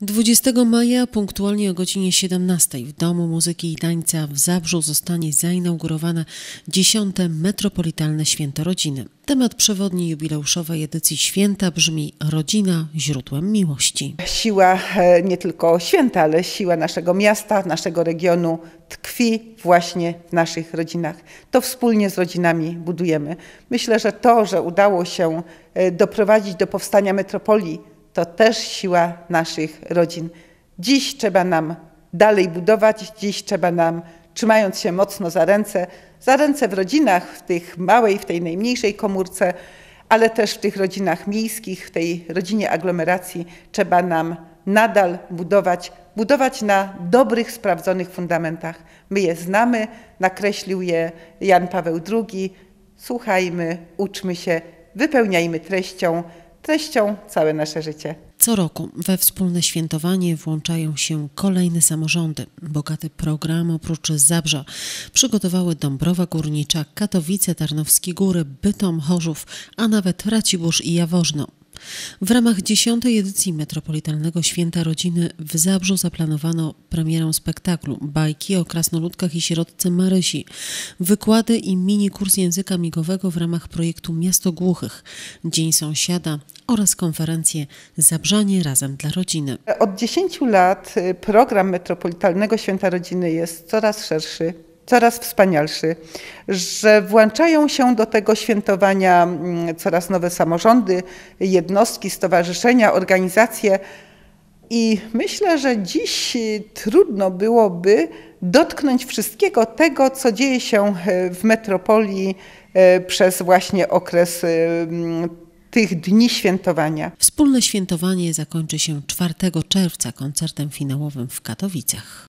20 maja punktualnie o godzinie 17 w Domu Muzyki i Tańca w Zabrzu zostanie zainaugurowane 10. Metropolitalne Święto Rodziny. Temat przewodni jubileuszowej edycji święta brzmi Rodzina źródłem miłości. Siła e, nie tylko święta, ale siła naszego miasta, naszego regionu tkwi właśnie w naszych rodzinach. To wspólnie z rodzinami budujemy. Myślę, że to, że udało się e, doprowadzić do powstania metropolii, to też siła naszych rodzin. Dziś trzeba nam dalej budować, dziś trzeba nam, trzymając się mocno za ręce, za ręce w rodzinach, w tych małej, w tej najmniejszej komórce, ale też w tych rodzinach miejskich, w tej rodzinie aglomeracji, trzeba nam nadal budować, budować na dobrych, sprawdzonych fundamentach. My je znamy, nakreślił je Jan Paweł II. Słuchajmy, uczmy się, wypełniajmy treścią, treścią całe nasze życie. Co roku we wspólne świętowanie włączają się kolejne samorządy. Bogaty program oprócz Zabrza przygotowały Dąbrowa Górnicza, Katowice, Tarnowskie Góry, Bytom, Chorzów, a nawet Racibórz i Jaworzno. W ramach dziesiątej edycji Metropolitalnego Święta Rodziny w Zabrzu zaplanowano premierę spektaklu Bajki o krasnoludkach i sierotce Marysi, wykłady i mini kurs języka migowego w ramach projektu Miasto Głuchych, Dzień Sąsiada oraz konferencję Zabrzanie razem dla rodziny. Od 10 lat program Metropolitalnego Święta Rodziny jest coraz szerszy, coraz wspanialszy, że włączają się do tego świętowania mm, coraz nowe samorządy, jednostki, stowarzyszenia, organizacje. I myślę, że dziś trudno byłoby dotknąć wszystkiego tego, co dzieje się e, w metropolii e, przez właśnie okres e, tych dni świętowania. Wspólne świętowanie zakończy się 4 czerwca koncertem finałowym w Katowicach.